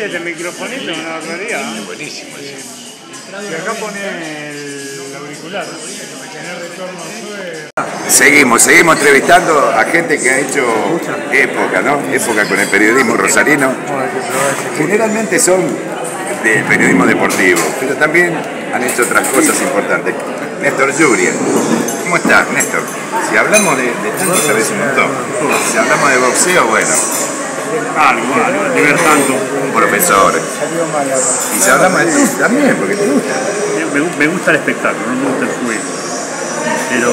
Este microfonito es una barbaridad. Buenísimo. Y acá pone el auricular. Tener retorno sube. Seguimos, seguimos entrevistando a gente que ha hecho época, ¿no? Época con el periodismo rosarino. Generalmente son del periodismo deportivo, pero también han hecho otras cosas importantes. Néstor Yuria. ¿Cómo estás, Néstor? Si hablamos de, de tanto, sabes un montón. Si hablamos de boxeo, bueno, Algo, algo, ver tanto. un profesor. Y si hablamos de tú también, porque te gusta. Me, me gusta el espectáculo, no me gusta el juego. Pero,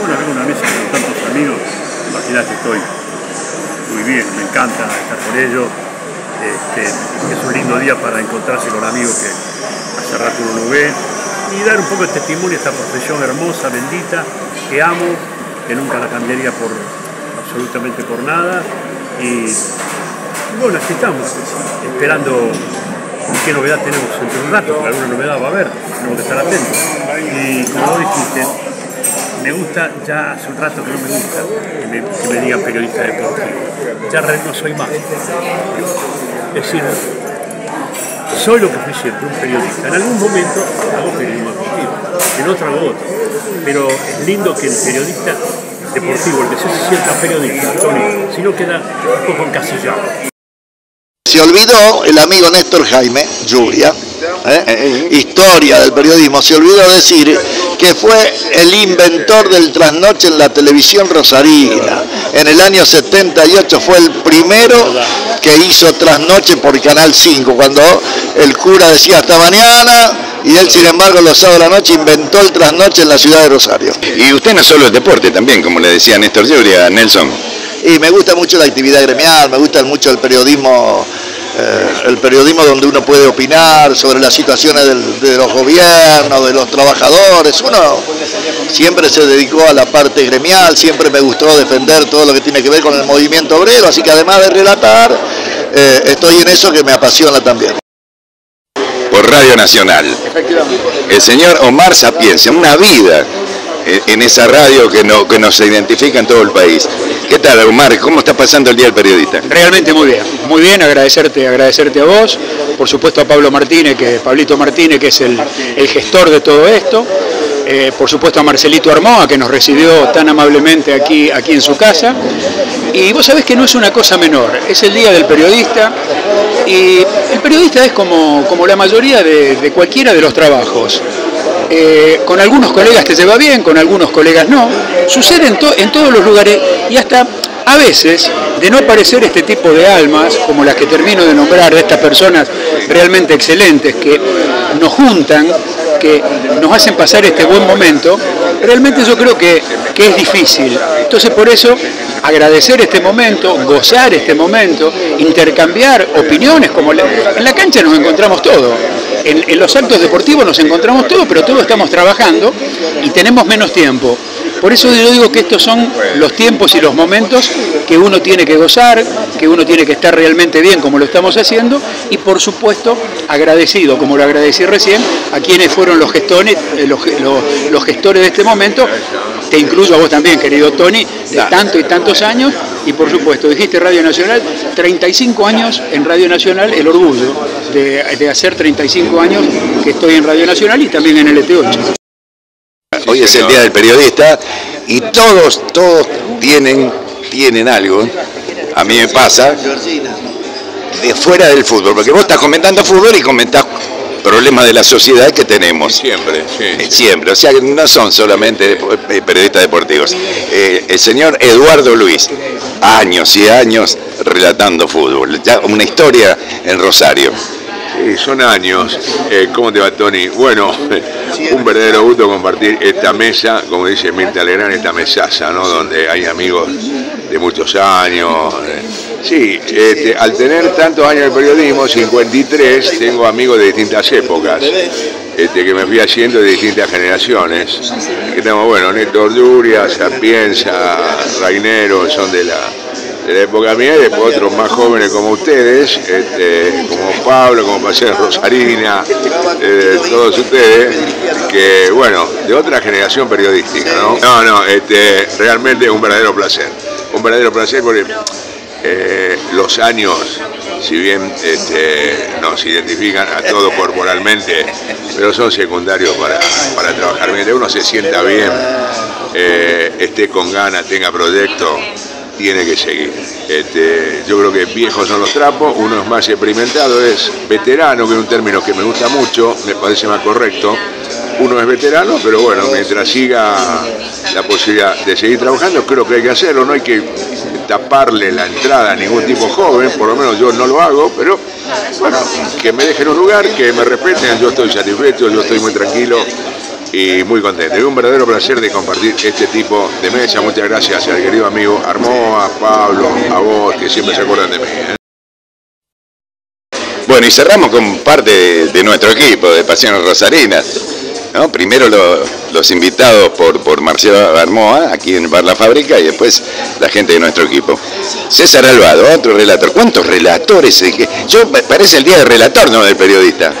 bueno, acá una mesa con tantos amigos, imagínate que estoy muy bien, me encanta estar con ellos. Este, es un lindo día para encontrarse con amigos que hace rato uno no ve y dar un poco de testimonio a esta profesión hermosa, bendita, que amo, que nunca la cambiaría por absolutamente por nada. Y bueno, aquí estamos, esperando qué novedad tenemos entre un rato, porque alguna novedad va a haber, tenemos que estar atentos. Y como dijiste, me gusta, ya hace un rato que no me gusta que me, digan periodista deportivo. Ya no soy más. Es decir, soy lo que fui siempre, un periodista. En algún momento hago periodismo deportivo, en otro hago otro. Pero es lindo que el periodista deportivo, el que se sienta periodista, Tony, si no queda un poco encasillado. Se olvidó el amigo Néstor Jaime Lluvia, ¿eh? historia del periodismo, se olvidó decir que fue el inventor del trasnoche en la televisión rosarina. En el año 78 fue el primero que hizo trasnoche por Canal 5, cuando el cura decía hasta mañana y él sin embargo los sábados de la noche inventó el trasnoche en la ciudad de Rosario. Y usted no solo es deporte también, como le decía Néstor Yuria a Nelson. Y me gusta mucho la actividad gremial, me gusta mucho el periodismo, eh, el periodismo donde uno puede opinar sobre las situaciones del- de los gobiernos, de los trabajadores. Uno siempre se dedicó a la parte gremial, siempre me gustó defender todo lo que tiene que ver con el movimiento obrero, así que además de relatar, eh, estoy en eso que me apasiona también. Por Radio Nacional. El señor Omar Sapiencia, una vida en- en esa radio que, no, que nos identifica en todo el país. ¿Qué tal, Omar? ¿Cómo está pasando el Día del Periodista? Realmente muy bien, muy bien, agradecerte, agradecerte a vos, por supuesto a Pablo Martínez, que Pablito Martínez, que es el, el gestor de todo esto, eh, por supuesto a Marcelito Armoa, que nos recibió tan amablemente aquí, aquí en su casa, y vos sabés que no es una cosa menor, es el Día del Periodista, y el periodista es como, como la mayoría de, cualquiera de los trabajos. Eh, con algunos colegas te lleva bien, con algunos colegas no. Sucede en, to- en todos los lugares y hasta a veces de no parecer este tipo de almas, como las que termino de nombrar, de estas personas realmente excelentes que nos juntan, que nos hacen pasar este buen momento, realmente yo creo que, que es difícil. Entonces por eso agradecer este momento, gozar este momento, intercambiar opiniones, como en la cancha nos encontramos todos. En, los actos deportivos nos encontramos todos, pero todos estamos trabajando y tenemos menos tiempo. Por eso yo digo que estos son los tiempos y los momentos que uno tiene que gozar, que uno tiene que estar realmente bien como lo estamos haciendo y por supuesto agradecido, como lo agradecí recién, a quienes fueron los eh, gestores de este momento. Te incluyo a vos también, querido Tony, de tanto y tantos años y por supuesto, dijiste Radio Nacional, 35 años en Radio Nacional, el orgullo de, de hacer 35 años que estoy en Radio Nacional y también en LT8. Hoy es el Día del Periodista y todos, todos tienen, tienen algo. A mí me pasa de fuera del fútbol, porque vos estás comentando fútbol y comentás problemas de la sociedad que tenemos. Siempre, sí. Eh, Siempre, o sea que no son solamente eh, periodistas deportivos. Eh, el señor Eduardo Luis, años y años relatando fútbol, ya una historia en Rosario. Sí, son años. Eh, ¿Cómo te va, Tony? Bueno, un verdadero gusto compartir esta mesa, como dice Mirta Legrand, esta mesaza, ¿no? Donde hay amigos de muchos años. Sí, este, al tener tantos años de periodismo, 53, tengo amigos de distintas épocas, este, que me fui haciendo de distintas generaciones. Que tenemos, bueno, Néstor Duria, Sapienza, Rainero, son de la, de la época mía y después otros más jóvenes como ustedes, este, como Pablo, como Paseo Rosarina, eh, todos ustedes, que bueno, de otra generación periodística, ¿no? No, no, este, realmente es un verdadero placer, un verdadero placer porque eh, los años si bien este, nos identifican a todos corporalmente, pero son secundarios para, para trabajar bien. Uno se sienta bien, eh, esté con ganas, tenga proyecto, tiene que seguir. Este, yo creo que viejos son los trapos, uno es más experimentado, es veterano, que es un término que me gusta mucho, me parece más correcto. Uno es veterano, pero bueno, mientras siga la posibilidad de seguir trabajando, creo que hay que hacerlo, no hay que taparle la entrada a ningún tipo joven, por lo menos yo no lo hago, pero bueno, que me dejen un lugar, que me respeten, yo estoy satisfecho, yo estoy muy tranquilo y muy contento. Es un verdadero placer de compartir este tipo de mesa. Muchas gracias al querido amigo Armoa, Pablo, a vos, que siempre se acuerdan de mí. ¿eh? Bueno, y cerramos con parte de, nuestro equipo de Pasiones Rosarinas. ¿No? Primero los invitados por, por Marcelo Armoa, aquí en Bar La Fábrica, y después la gente de nuestro equipo. César Alvado, otro relator. ¿Cuántos relatores? Yo parece el día de relator, no del periodista.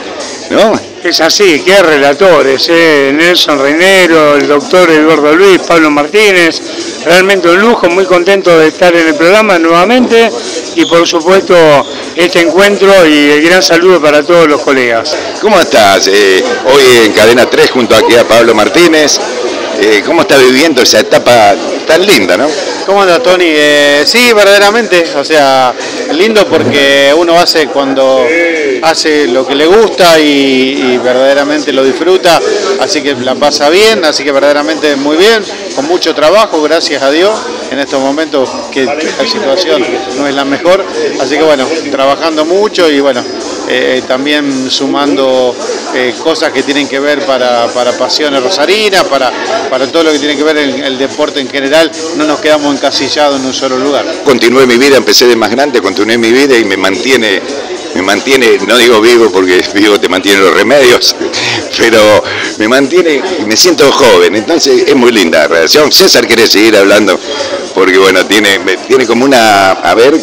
¿no? Es así, qué relatores, eh? Nelson Reinero, el doctor Eduardo Luis, Pablo Martínez, realmente un lujo, muy contento de estar en el programa nuevamente y por supuesto este encuentro y el gran saludo para todos los colegas. ¿Cómo estás? Eh, hoy en Cadena 3 junto aquí a Pablo Martínez, eh, ¿cómo está viviendo esa etapa tan linda, no? ¿Cómo anda Tony? Eh, sí, verdaderamente, o sea, lindo porque uno hace cuando hace lo que le gusta y, verdaderamente lo disfruta, así que la pasa bien, así que verdaderamente muy bien, con mucho trabajo, gracias a Dios, en estos momentos que la situación no es la mejor, así que bueno, trabajando mucho y bueno, eh, también sumando eh, cosas que tienen que ver para, para pasiones rosarinas, para, para todo lo que tiene que ver en el deporte en general, no nos quedamos encasillados en un solo lugar. Continué mi vida, empecé de más grande, continué mi vida y me mantiene me mantiene, no digo vivo porque vivo te mantiene los remedios, pero me mantiene, me siento joven, entonces es muy linda la relación. César quiere seguir hablando porque bueno, tiene, tiene como una, a ver,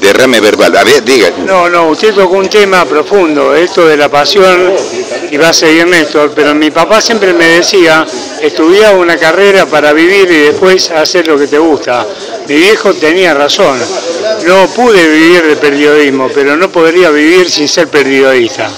derrame verbal. A ver, diga. No, no, usted tocó un tema profundo, esto de la pasión, y va a seguir Néstor, pero mi papá siempre me decía, estudia una carrera para vivir y después hacer lo que te gusta. Mi viejo tenía razón, no pude vivir de periodismo, pero no podría vivir sin ser periodista.